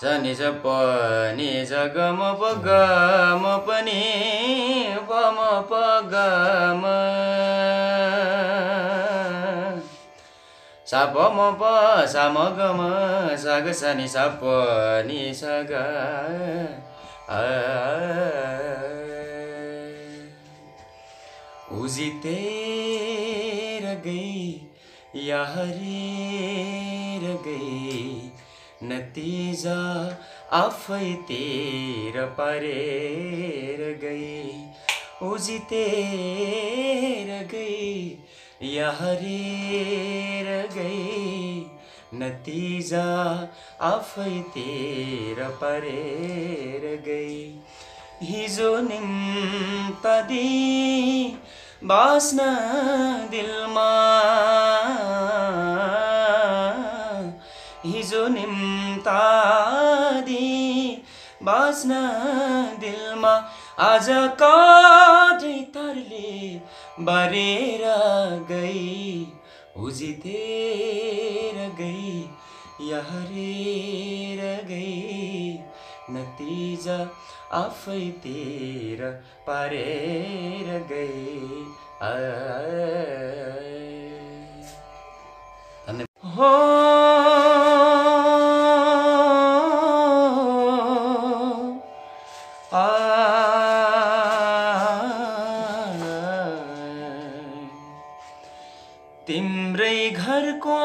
सनि स प नि स ग म प ग म प नि प म प ग म। सा प म प सा म ग म सा ग सा नि सा प नि सा ग। आ उजितेर गई, या हरेर गई। नतीजा नतिजा आफैतिर परेर गई। उजितेर गई, या हरेर गई। नतिजा आफैतिर परेर गई। हिजो निम्तदी बाँच्न दिलमा हिजो निम्तादी बाँच्न दिलमा आज काँटै तरले बरेर गई उजितेर गई या हरेर गई। नतिजा आफैतिर पारेर गई आ धन्यवाद हो तिम्रै घरको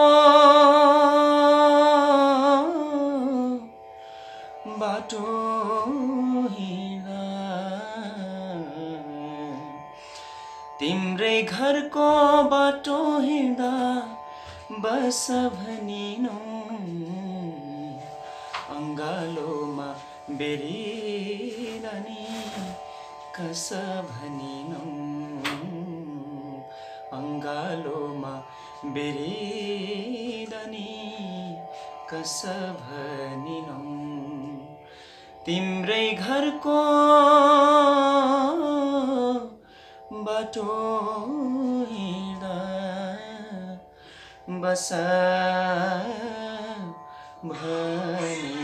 बाटो हिँड्दा तिम्रै घरको बाटो हिँड्दा बस भनिनु अङ्गालोमा बेरिरहने कस भनिनु अङ्गालोमा बेरिरहने कस भनिनु तिम्रै घरको बाटो हिँड्दा बस भनी